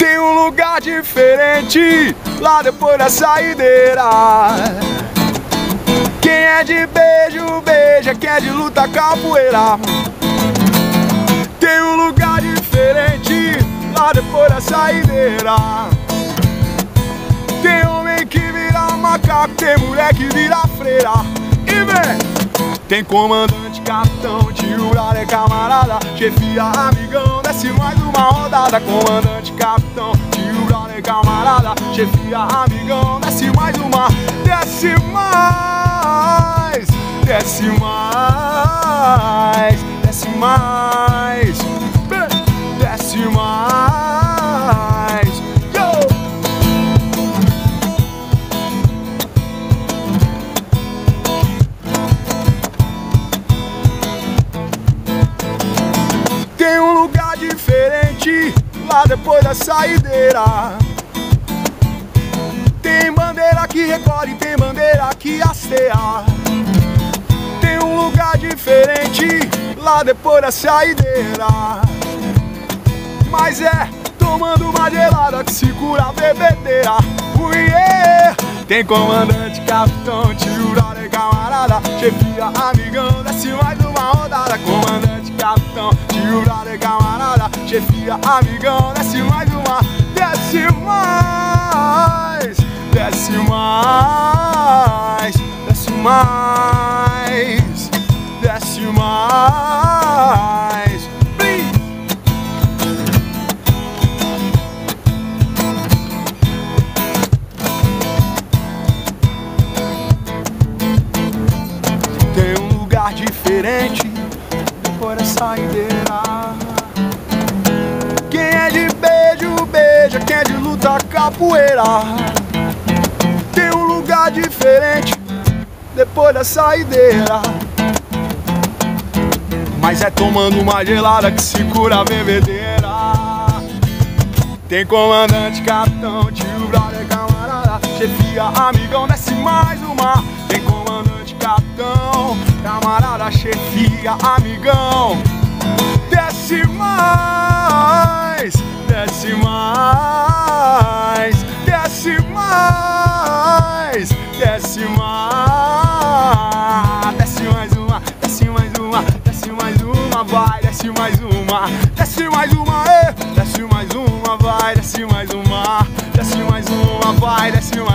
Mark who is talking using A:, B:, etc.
A: Tem um lugar diferente lá depois da saideira. Quem é de beijo, beija, quem é de luta, capoeira. Tem um lugar diferente lá depois da saideira. Tem homem que vira macaco, tem mulher que vira freira. E vem! Tem comandante, capitão, tio, é camarada, chefia, amigão, desce mais uma rodada. Comandante, camarada, chefia, amigão, desce mais uma, desce mais, desce mais, desce mais, desce mais. Tem um lugar diferente lá depois da saideira. Tem bandeira que recolhe, tem bandeira que hasteia. Tem um lugar diferente lá depois da saideira. Mas é tomando uma gelada que se cura a bebedeira. Uiê! Tem comandante, capitão, tio, e camarada, chefia, amigão, desce mais uma rodada. Comandante, capitão, tio, e camarada, chefia, amigão, desce mais uma, desce mais, desce mais, desce mais, desce mais. Tem um lugar diferente depois da saideira. Quem é de beijo, beija, quem é de luta, capoeira. Diferente depois da saideira. Mas é tomando uma gelada que se cura a bebedeira. Tem comandante, capitão, tio, brother, camarada, chefia, amigão, desce mais uma. Tem comandante, capitão, camarada, chefia, amigão, desce mais, mais, desce mais, desce mais uma, desce mais uma, desce mais uma, vai, desce mais uma, desce mais uma, desce mais uma, vai, desce mais uma, desce mais uma, vai, desce mais